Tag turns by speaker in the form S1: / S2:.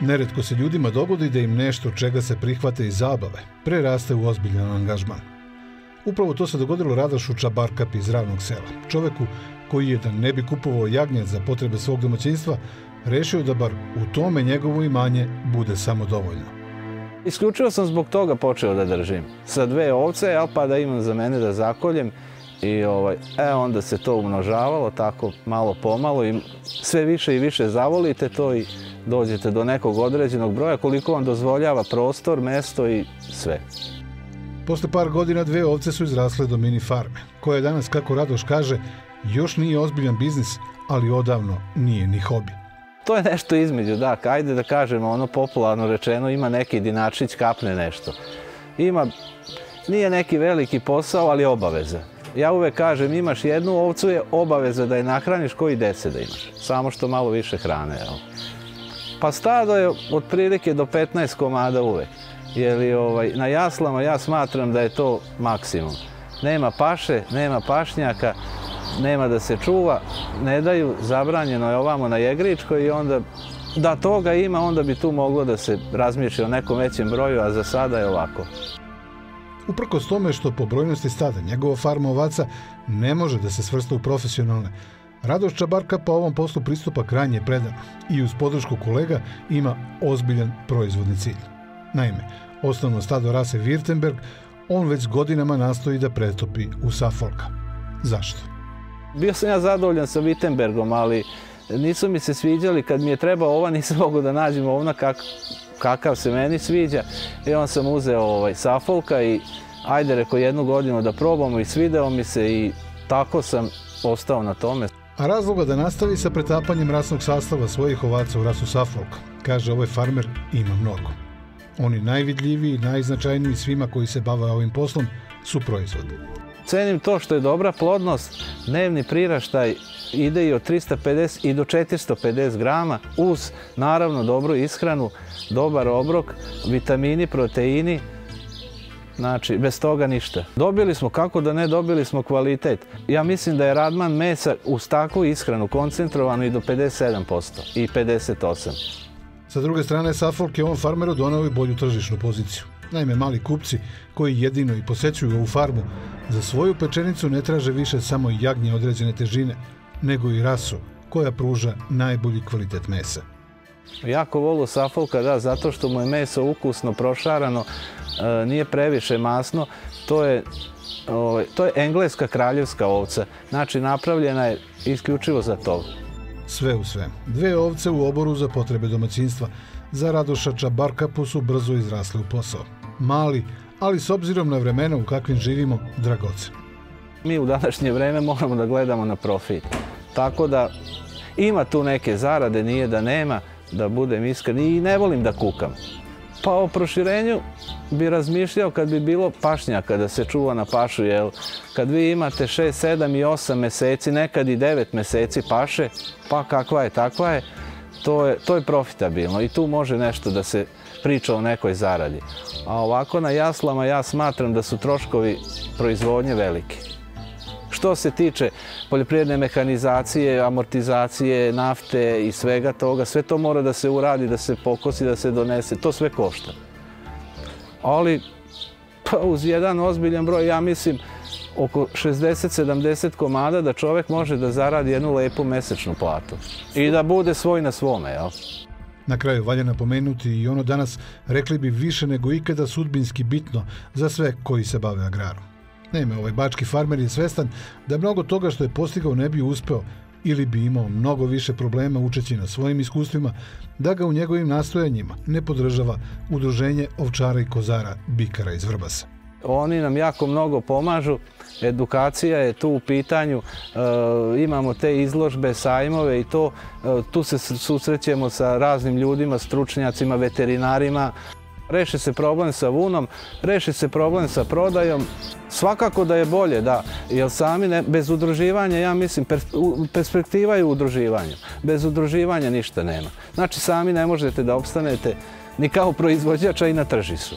S1: Neretko se ljudima dogodi da im nešto čega se prihvate iz zabave preraste u ozbiljan angažman. Upravo to se dogodilo Radošu Čabarkapi iz ravnog sela, čoveku koji je da ne bi kupovao jagnje za potrebe svog domaćinstva, rešio da bar u tome njegovo imanje bude samo dovoljno.
S2: Isključivo sam zbog toga počeo da držim. Sa dve ovce, jel, pa da imam za mene da zakoljem. I ovaj, e, onda se to umnožavalo tako malo pomalo i sve više i više zavolite to i dođete do nekog određenog broja koliko vam dozvoljava prostor, mesto i sve.
S1: Posle par godina dve ovce su izrasle do mini farme, koja danas, kako Radoš kaže, još nije ozbiljan biznis, ali odavno nije ni hobi.
S2: To je nešto između, da, ajde da kažemo, ono popularno rečeno, ima neki dinačić, kapne nešto. Ima, nije neki veliki posao, ali je obaveza. Ja uvek kažem, imaš jednu ovcu, je obaveza da je nahraniš koji dece da imaš. Samo što malo više hrane, jel? Pa stado je otprilike do 15 komada uvek. Jer ovaj, na jaslama ja smatram da je to maksimum. Nema paše, nema pašnjaka, nema da se čuva, ne daju, zabranjeno je ovamo na Jegričkoj i onda da toga ima, onda bi tu moglo da se razmišlja o nekom većem broju, a za sada je ovako.
S1: Uprkos tome što po brojnosti stada njegova farma ovaca ne može da se svrsta u profesionalne, Radoš Čabarka po ovom poslu pristupa krajnje predano i uz podršku kolega ima ozbiljan proizvodni cilj. Naime, osnovno stado rase Wirtenberg on već godinama nastoji da pretopi u Safolka. Zašto?
S2: Bio sam ja zadovoljan sa Wittenbergom, ali nisu mi se sviđali. Kad mi je trebao ova, nisam mogu da nađem ovna kak, kakav se meni sviđa. I on sam uzeo ovaj, Safolka i ajde, reko jednu godinu da probamo i svideo mi se i tako sam ostao na tome.
S1: A razloga da nastavi sa pretapanjem rasnog sastava svojih ovaca u rasu Suffolk, kaže ovaj farmer, ima mnogo. Oni najvidljiviji najznačajniji svima koji se bave ovim poslom su proizvodi.
S2: Cenim to što je dobra plodnost, dnevni priraštaj ide i od 350 i do 450 grama uz naravno dobru ishranu, dobar obrok, vitamini, proteini, Znači, bez toga ništa. Dobili smo, kako da ne, dobili smo kvalitet. Ja mislim da je Radman mesa uz takvu ishranu koncentrovano i do 57% i 58%.
S1: Sa druge strane, Suffolk je ovom farmeru donao i bolju tržišnu poziciju. Naime, mali kupci koji jedino i posećuju ovu farmu, za svoju pečenicu ne traže više samo jagnje određene težine, nego i rasu koja pruža najbolji kvalitet mesa.
S2: Jako volu Suffolka, da, zato što mu je meso ukusno, prošarano, e, nije previše masno. To je, ovaj, to je engleska kraljevska ovca. Znači, napravljena je isključivo za to.
S1: Sve u sve, dve ovce u oboru za potrebe domaćinstva za Radoša Čabarkapu su brzo izrasle u posao. Mali, ali s obzirom na vremena u kakvim živimo, dragocen.
S2: Mi u današnje vreme moramo da gledamo na profit. Tako da ima tu neke zarade, nije da nema, da budem iskren i ne volim da kukam. Pa o proširenju bi razmišljao kad bi bilo pašnjaka da se čuva na pašu, jel? Kad vi imate 6, 7 i 8 meseci, nekad i 9 meseci paše, pa kakva je, takva je, to je, to je profitabilno i tu može nešto da se priča o nekoj zaradi. A ovako na jaslama ja smatram da su troškovi proizvodnje veliki. Što se tiče poljoprivredne mehanizacije, amortizacije, nafte i svega toga, sve to mora da se uradi, da se pokosi, da se donese. To sve košta. Ali pa uz jedan ozbiljan broj, ja mislim, oko 60-70 komada da čovek može da zaradi jednu lepu mesečnu platu. I da bude svoj na svome?
S1: Na kraju valja napomenuti i ono danas rekli bi više nego ikada sudbinski bitno za sve koji se bave agrarom. Naime, ovaj bački farmer je svestan da mnogo toga što je postigao ne bi uspeo ili bi imao mnogo više problema učeći na svojim iskustvima da ga u njegovim nastojanjima ne podržava udruženje ovčara i kozara Bikara iz Vrbasa.
S2: Oni nam jako mnogo pomažu, edukacija je tu u pitanju, e, imamo te izložbe, sajmove i to, e, tu se susrećemo sa raznim ljudima, stručnjacima, veterinarima, Reši se problem sa vunom, reši se problem sa prodajom. Svakako da je bolje, da. Jer sami bez udruživanja, ja mislim, perspektiva je u udruživanju. Bez udruživanja ništa nema. Znači, sami ne možete da opstanete ni kao proizvođača i na tržisu.